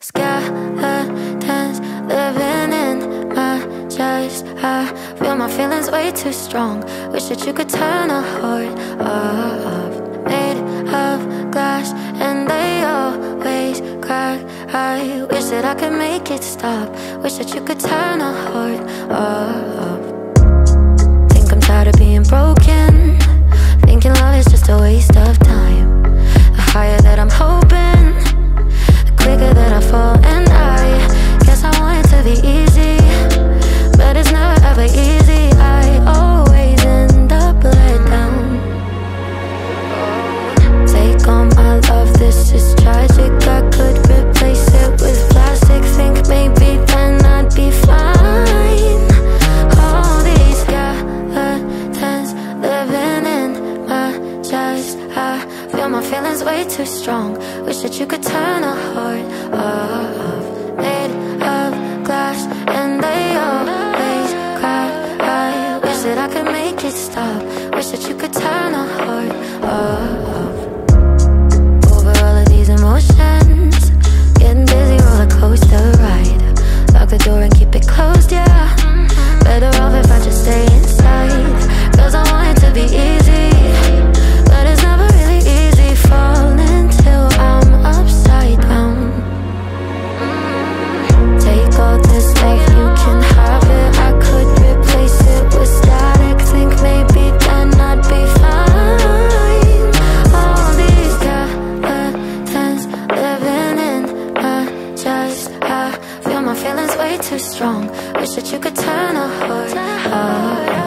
Skeletons living in my chest. I feel my feelings way too strong. Wish that you could turn a heart off. Made of glass, and they always crack. I wish that I could make it stop. Wish that you could turn a heart off. feeling's way too strong. Wish that you could turn a heart off too strong Wish that you could turn a heart, heart.